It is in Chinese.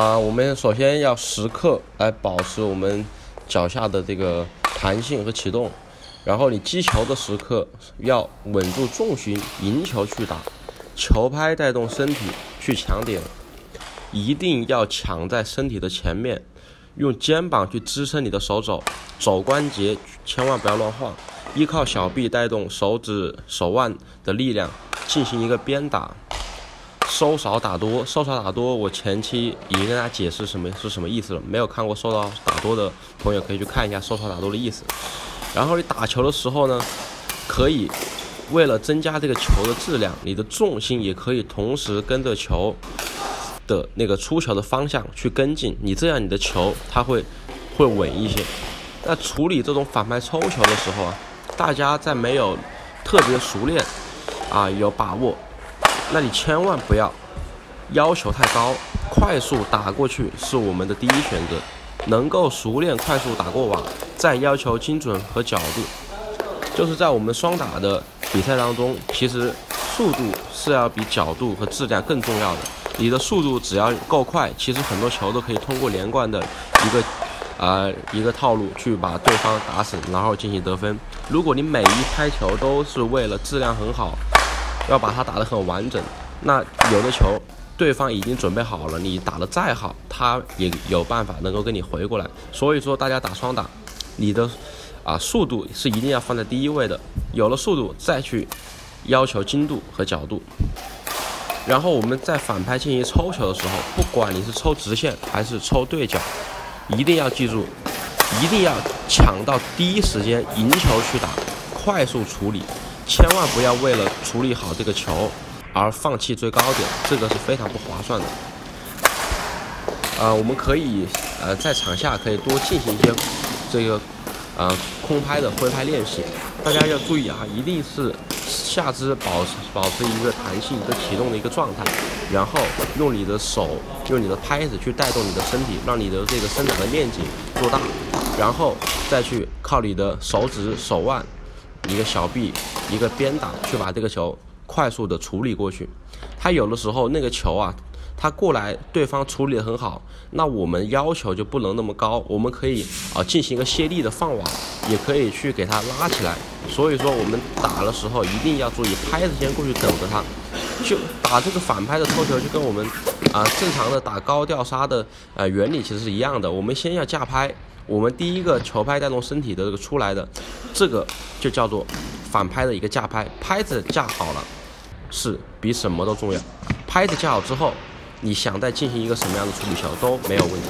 啊，我们首先要时刻来保持我们脚下的这个弹性和启动，然后你击球的时刻要稳住重心，迎球去打，球拍带动身体去抢点，一定要抢在身体的前面，用肩膀去支撑你的手肘，肘关节千万不要乱晃，依靠小臂带动手指、手腕的力量进行一个鞭打。收少打多，收少打多，我前期已经跟大家解释什么是什么意思了。没有看过收少打多的朋友可以去看一下收少打多的意思。然后你打球的时候呢，可以为了增加这个球的质量，你的重心也可以同时跟着球的那个出球的方向去跟进。你这样你的球它会会稳一些。那处理这种反拍抽球的时候啊，大家在没有特别熟练啊有把握。那你千万不要要求太高，快速打过去是我们的第一选择。能够熟练快速打过网，再要求精准和角度，就是在我们双打的比赛当中，其实速度是要比角度和质量更重要的。你的速度只要够快，其实很多球都可以通过连贯的一个啊一个套路去把对方打死，然后进行得分。如果你每一拍球都是为了质量很好。要把它打得很完整，那有的球对方已经准备好了，你打得再好，他也有办法能够跟你回过来。所以说，大家打双打，你的啊速度是一定要放在第一位的。有了速度，再去要求精度和角度。然后我们在反拍进行抽球的时候，不管你是抽直线还是抽对角，一定要记住，一定要抢到第一时间赢球去打，快速处理。千万不要为了处理好这个球而放弃最高点，这个是非常不划算的。啊，我们可以呃在场下可以多进行一些这个呃空拍的挥拍练习。大家要注意啊，一定是下肢保持保持一个弹性、一个启动的一个状态，然后用你的手、用你的拍子去带动你的身体，让你的这个伸展的面积做大，然后再去靠你的手指、手腕。一个小臂，一个鞭打，去把这个球快速的处理过去。他有的时候那个球啊，他过来，对方处理的很好，那我们要求就不能那么高。我们可以啊进行一个泄力的放网，也可以去给他拉起来。所以说我们打的时候一定要注意，拍子先过去等着他。就打这个反拍的抽球，就跟我们啊正常的打高吊杀的呃原理其实是一样的。我们先要架拍。我们第一个球拍带动身体的这个出来的，这个就叫做反拍的一个架拍，拍子架好了，是比什么都重要。拍子架好之后，你想再进行一个什么样的处理球都没有问题。